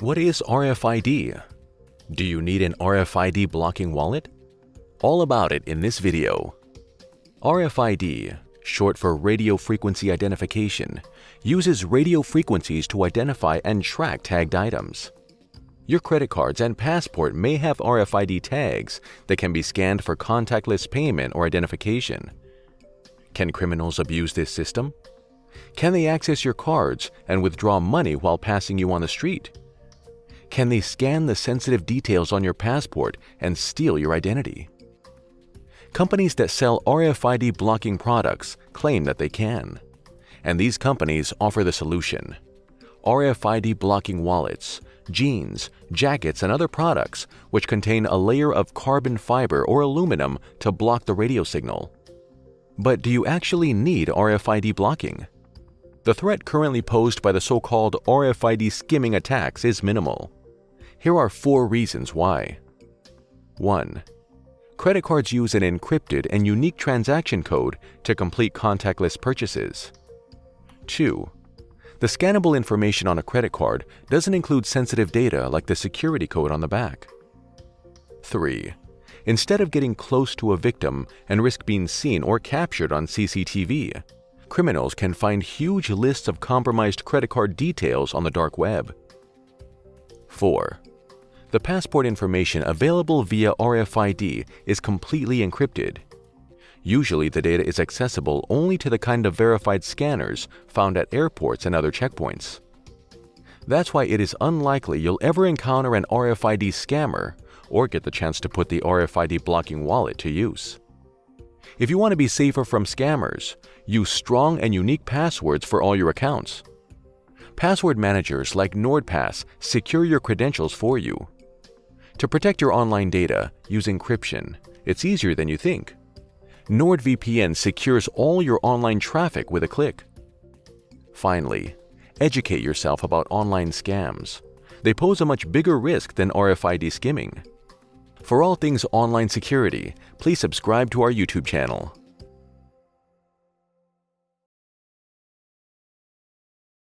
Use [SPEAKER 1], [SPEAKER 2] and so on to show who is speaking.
[SPEAKER 1] What is RFID? Do you need an RFID blocking wallet? All about it in this video. RFID, short for radio frequency identification, uses radio frequencies to identify and track tagged items. Your credit cards and passport may have RFID tags that can be scanned for contactless payment or identification. Can criminals abuse this system? Can they access your cards and withdraw money while passing you on the street? Can they scan the sensitive details on your passport and steal your identity? Companies that sell RFID blocking products claim that they can. And these companies offer the solution. RFID blocking wallets, jeans, jackets, and other products which contain a layer of carbon fiber or aluminum to block the radio signal. But do you actually need RFID blocking? The threat currently posed by the so-called RFID skimming attacks is minimal. Here are four reasons why. 1. Credit cards use an encrypted and unique transaction code to complete contactless purchases. 2. The scannable information on a credit card doesn't include sensitive data like the security code on the back. 3. Instead of getting close to a victim and risk being seen or captured on CCTV, criminals can find huge lists of compromised credit card details on the dark web. 4. The passport information available via RFID is completely encrypted. Usually the data is accessible only to the kind of verified scanners found at airports and other checkpoints. That's why it is unlikely you'll ever encounter an RFID scammer or get the chance to put the RFID blocking wallet to use. If you want to be safer from scammers, use strong and unique passwords for all your accounts. Password managers like NordPass secure your credentials for you. To protect your online data, use encryption. It's easier than you think. NordVPN secures all your online traffic with a click. Finally, educate yourself about online scams. They pose a much bigger risk than RFID skimming. For all things online security, please subscribe to our YouTube channel.